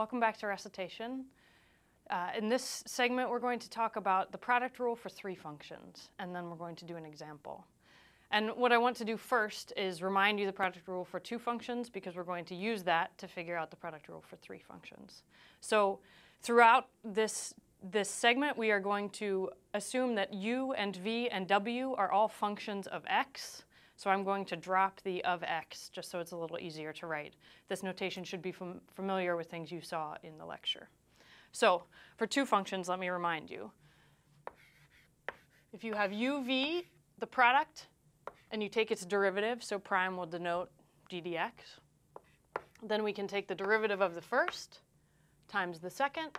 Welcome back to recitation. Uh, in this segment, we're going to talk about the product rule for three functions, and then we're going to do an example. And what I want to do first is remind you the product rule for two functions because we're going to use that to figure out the product rule for three functions. So throughout this, this segment, we are going to assume that u and v and w are all functions of x, so I'm going to drop the of x just so it's a little easier to write. This notation should be fam familiar with things you saw in the lecture. So for two functions, let me remind you. If you have uv, the product, and you take its derivative, so prime will denote d dx, then we can take the derivative of the first times the second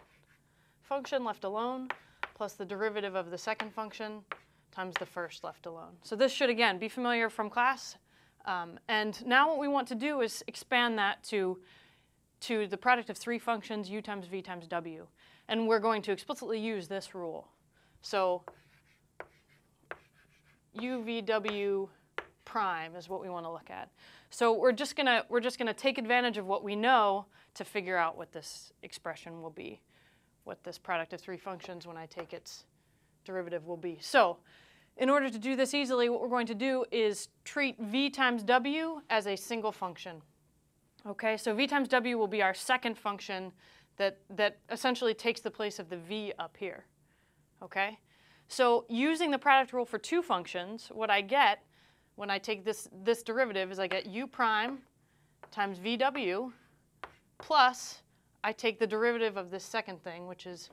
function left alone plus the derivative of the second function times the first left alone. So this should, again, be familiar from class. Um, and now what we want to do is expand that to, to the product of three functions, u times v times w. And we're going to explicitly use this rule. So u v w prime is what we want to look at. So we're just gonna we're just gonna take advantage of what we know to figure out what this expression will be, what this product of three functions when I take its derivative will be. So in order to do this easily, what we're going to do is treat v times w as a single function. Okay, so v times w will be our second function that, that essentially takes the place of the v up here. Okay, so using the product rule for two functions, what I get when I take this, this derivative is I get u prime times vw plus I take the derivative of this second thing, which is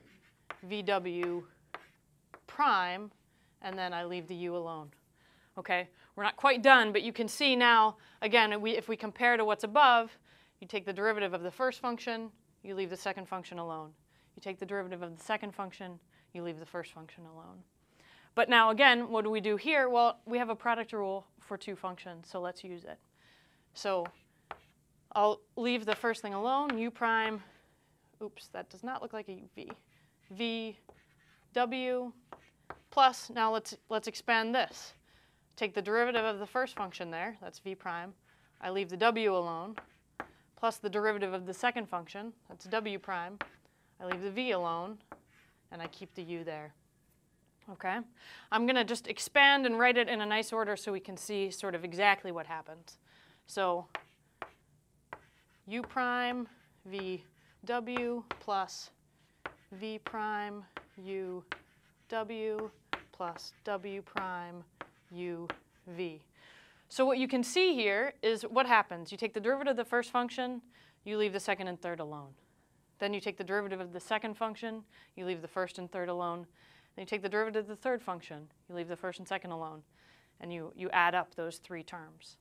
vw prime, and then I leave the u alone. Okay, we're not quite done, but you can see now, again, we, if we compare to what's above, you take the derivative of the first function, you leave the second function alone. You take the derivative of the second function, you leave the first function alone. But now again, what do we do here? Well, we have a product rule for two functions, so let's use it. So I'll leave the first thing alone, u prime, oops, that does not look like a v, v w plus, now let's, let's expand this. Take the derivative of the first function there, that's v prime. I leave the w alone, plus the derivative of the second function, that's w prime. I leave the v alone, and I keep the u there. Okay, I'm going to just expand and write it in a nice order so we can see sort of exactly what happens. So u prime v w plus v prime u w plus w prime u v. So what you can see here is what happens. You take the derivative of the first function, you leave the second and third alone. Then you take the derivative of the second function, you leave the first and third alone. Then you take the derivative of the third function, you leave the first and second alone, and you, you add up those three terms.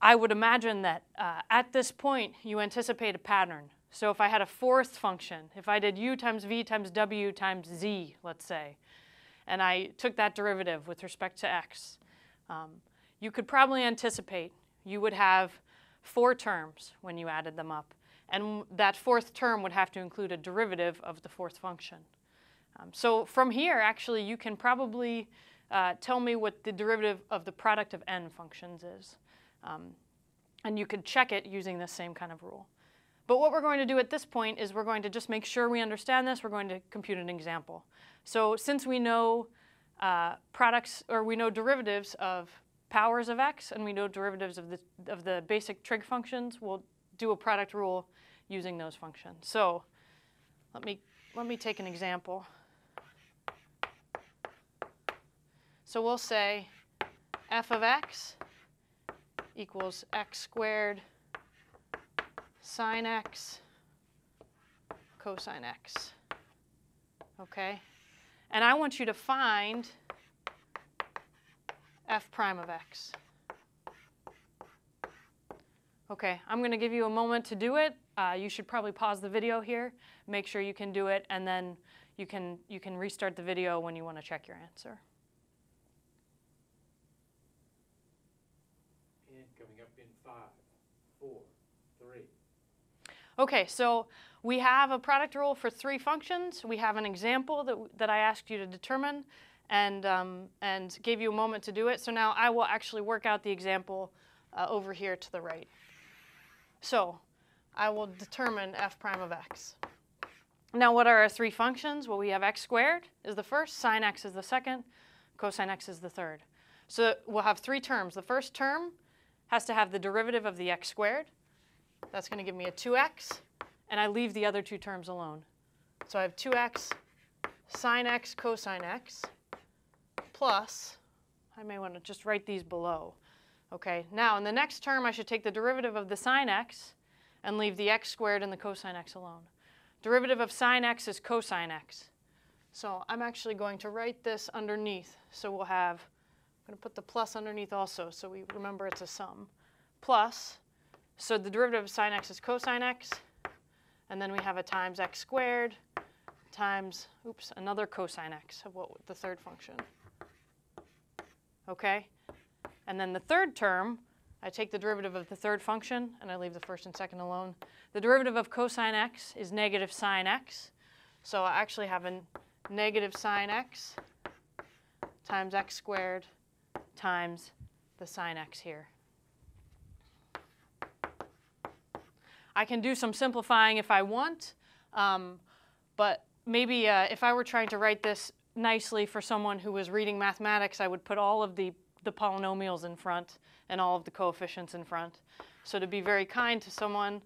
I would imagine that uh, at this point you anticipate a pattern. So if I had a fourth function, if I did u times v times w times z, let's say, and I took that derivative with respect to x, um, you could probably anticipate you would have four terms when you added them up. And that fourth term would have to include a derivative of the fourth function. Um, so from here, actually, you can probably uh, tell me what the derivative of the product of n functions is. Um, and you could check it using the same kind of rule. But what we're going to do at this point is we're going to just make sure we understand this. We're going to compute an example. So since we know uh, products, or we know derivatives of powers of x, and we know derivatives of the, of the basic trig functions, we'll do a product rule using those functions. So let me, let me take an example. So we'll say f of x equals x squared sine x cosine x. Okay? And I want you to find f prime of x. Okay, I'm going to give you a moment to do it. Uh, you should probably pause the video here, make sure you can do it, and then you can, you can restart the video when you want to check your answer. And coming up in five, four, three. Okay, so we have a product rule for three functions. We have an example that, that I asked you to determine and, um, and gave you a moment to do it. So now I will actually work out the example uh, over here to the right. So I will determine f prime of x. Now, what are our three functions? Well, we have x squared is the first, sine x is the second, cosine x is the third. So we'll have three terms. The first term has to have the derivative of the x squared. That's going to give me a 2x, and I leave the other two terms alone. So I have 2x sine x cosine x plus, I may want to just write these below. Okay, now in the next term, I should take the derivative of the sine x and leave the x squared and the cosine x alone. Derivative of sine x is cosine x. So I'm actually going to write this underneath. So we'll have, I'm going to put the plus underneath also so we remember it's a sum. Plus, so the derivative of sine x is cosine x, and then we have a times x squared times, oops, another cosine x of what the third function. Okay? And then the third term, I take the derivative of the third function and I leave the first and second alone. The derivative of cosine x is negative sine x. So I actually have a negative sine x times x squared times the sine x here. I can do some simplifying if I want, um, but maybe uh, if I were trying to write this nicely for someone who was reading mathematics, I would put all of the, the polynomials in front and all of the coefficients in front. So to be very kind to someone,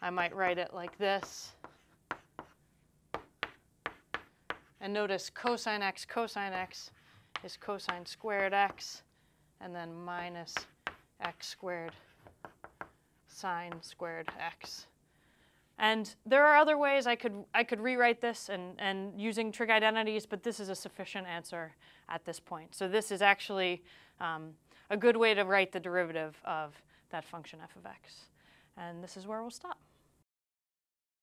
I might write it like this. And notice cosine x cosine x is cosine squared x, and then minus x squared sine squared x. And there are other ways I could, I could rewrite this and, and using trig identities, but this is a sufficient answer at this point. So this is actually um, a good way to write the derivative of that function f of x. And this is where we'll stop.